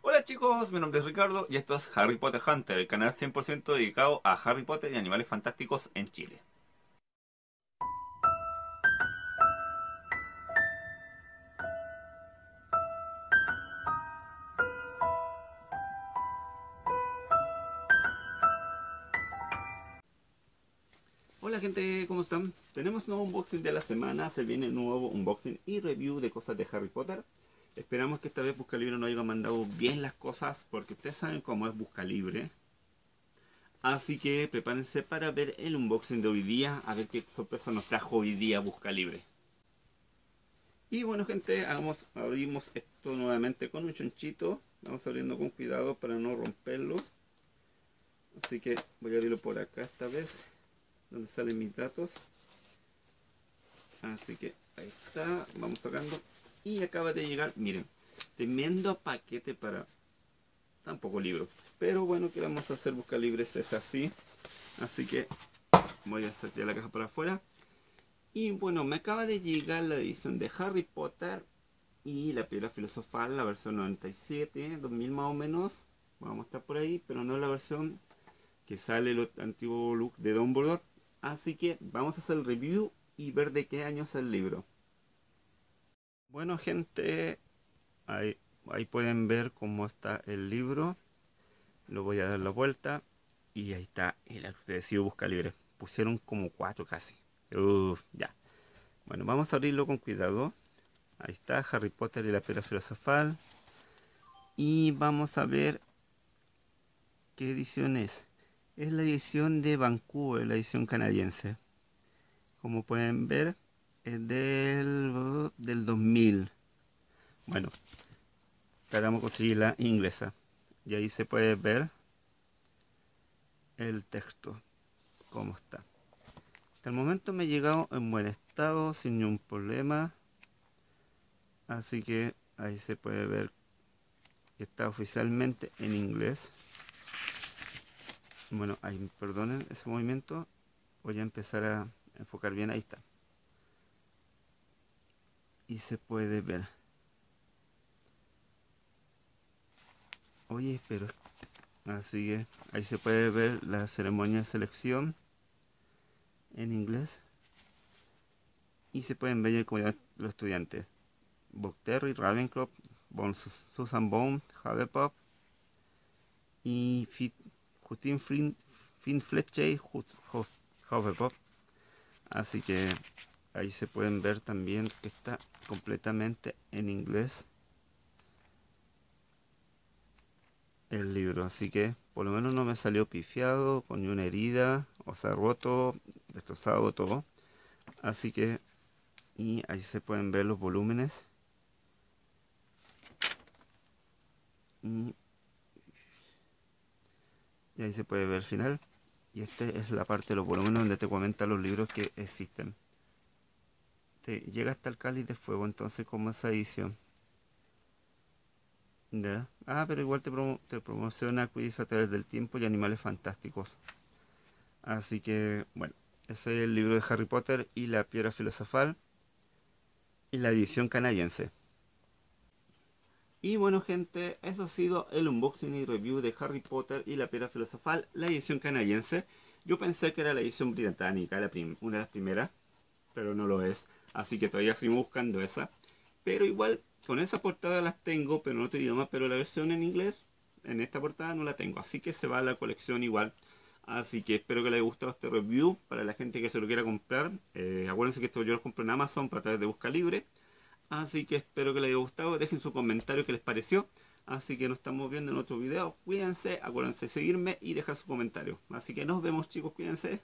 Hola chicos, mi nombre es Ricardo y esto es Harry Potter Hunter, el canal 100% dedicado a Harry Potter y animales fantásticos en Chile. Hola gente, ¿cómo están? Tenemos nuevo unboxing de la semana, se viene nuevo unboxing y review de cosas de Harry Potter. Esperamos que esta vez Buscalibre nos haya mandado bien las cosas porque ustedes saben cómo es Buscalibre. Así que prepárense para ver el unboxing de hoy día, a ver qué sorpresa nos trajo hoy día Buscalibre. Y bueno gente, abrimos esto nuevamente con un chonchito. Vamos abriendo con cuidado para no romperlo. Así que voy a abrirlo por acá esta vez, donde salen mis datos. Así que ahí está, vamos sacando y acaba de llegar, miren, tremendo paquete para tampoco libro. Pero bueno, que vamos a hacer buscar libres es así. Así que voy a sacar la caja para afuera. Y bueno, me acaba de llegar la edición de Harry Potter y la piedra filosofal, la versión 97, 2000 más o menos. Vamos a estar por ahí, pero no la versión que sale el antiguo look de Dumbledore. Así que vamos a hacer el review y ver de qué año es el libro. Bueno gente, ahí, pueden ver cómo está el libro. Lo voy a dar la vuelta. Y ahí está el agradecido busca libre. Pusieron como cuatro casi. Ya. Bueno, vamos a abrirlo con cuidado. Ahí está Harry Potter y la piedra filosofal. Y vamos a ver qué edición es. Es la edición de Vancouver, la edición canadiense. Como pueden ver, del, del 2000. Bueno, tratamos de conseguir la inglesa. Y ahí se puede ver el texto, cómo está. Hasta el momento me ha llegado en buen estado, sin ningún problema. Así que ahí se puede ver que está oficialmente en inglés. Bueno, ahí perdonen ese movimiento. Voy a empezar a enfocar bien. Ahí está y se puede ver. Oye, pero así que ahí se puede ver la ceremonia de selección en inglés y se pueden ver los estudiantes. Terry, Ravencroft, Susan Bone, Pop y Justin Finn Fletcher, Pop Así que ahí se pueden ver también que está completamente en inglés el libro. Así que por lo menos no me salió pifiado con ni una herida o sea roto destrozado todo. Así que y ahí se pueden ver los volúmenes. Y, ahí se puede ver el final. Y esta es la parte de los volúmenes donde te comenta los libros que existen llega hasta el cáliz de fuego, entonces como esa edición. Ah, pero igual te, te promociona quiz a través del tiempo y animales fantásticos. Así que, bueno, ese es el libro de Harry Potter y la piedra filosofal y la edición canadiense. Y bueno gente, eso ha sido el unboxing y review de Harry Potter y la piedra filosofal, la edición canadiense. Yo pensé que era la edición británica, la una de las primeras, pero no lo es. Así que todavía sigo buscando esa. Pero igual, con esa portada las tengo, pero no otro idioma. Pero la versión en inglés, en esta portada no la tengo. Así que se va a la colección igual. Así que espero que les haya gustado este review. Para la gente que se lo quiera comprar. Eh, acuérdense que esto yo lo compro en Amazon para través de Busca Libre. Así que espero que les haya gustado. Dejen su comentario que les pareció. Así que nos estamos viendo en otro video. Cuídense, acuérdense de seguirme y dejar su comentario. Así que nos vemos chicos, cuídense.